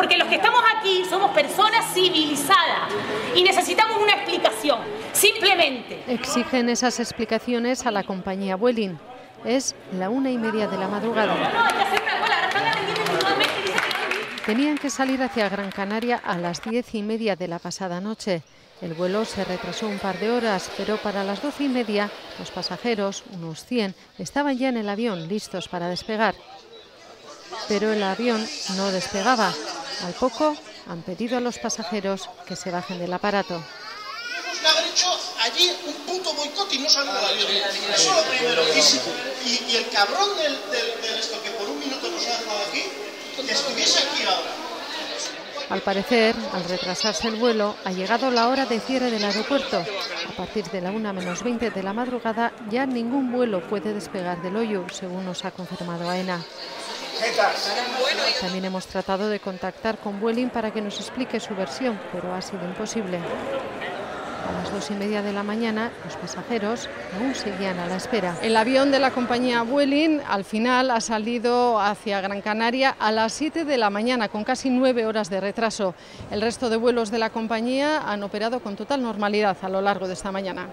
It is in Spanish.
Porque los que estamos aquí somos personas civilizadas y necesitamos una explicación, simplemente. Exigen esas explicaciones a la compañía Vueling. Es la una y media de la madrugada. Tenían que salir hacia Gran Canaria a las diez y media de la pasada noche. El vuelo se retrasó un par de horas, pero para las doce y media los pasajeros, unos 100, estaban ya en el avión listos para despegar. Pero el avión no despegaba. Al poco han pedido a los pasajeros que se bajen del aparato allí un puto boicot y no salió del avión. Eso lo primero. Y, y, el cabrón del, del, esto que por un minuto nos ha dejado aquí, que estuviese aquí ahora. Al parecer, al retrasarse el vuelo, ha llegado la hora de cierre del aeropuerto. A partir de la 1 menos 20 de la madrugada, ya ningún vuelo puede despegar del hoyo, según nos ha confirmado AENA. También hemos tratado de contactar con Vueling para que nos explique su versión, pero ha sido imposible. A las dos y media de la mañana, los pasajeros aún seguían a la espera. El avión de la compañía Vueling al final ha salido hacia Gran Canaria a las 7 de la mañana, con casi nueve horas de retraso. El resto de vuelos de la compañía han operado con total normalidad a lo largo de esta mañana.